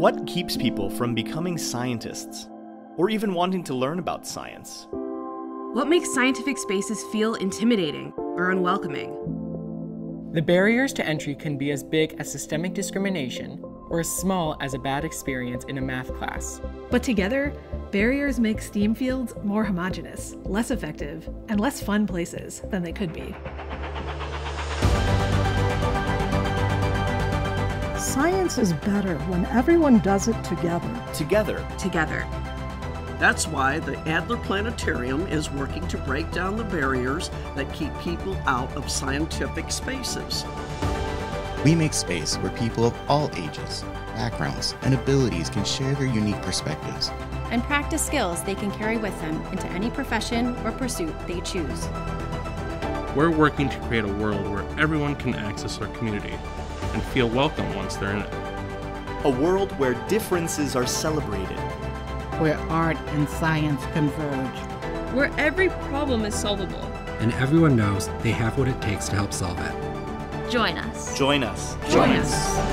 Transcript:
What keeps people from becoming scientists? Or even wanting to learn about science? What makes scientific spaces feel intimidating or unwelcoming? The barriers to entry can be as big as systemic discrimination or as small as a bad experience in a math class. But together, barriers make STEAM fields more homogenous, less effective, and less fun places than they could be. Science is better when everyone does it together. Together. Together. That's why the Adler Planetarium is working to break down the barriers that keep people out of scientific spaces. We make space where people of all ages, backgrounds, and abilities can share their unique perspectives and practice skills they can carry with them into any profession or pursuit they choose. We're working to create a world where everyone can access our community and feel welcome once they're in it. A world where differences are celebrated. Where art and science converge. Where every problem is solvable. And everyone knows they have what it takes to help solve it. Join us. Join us. Join, Join us. us.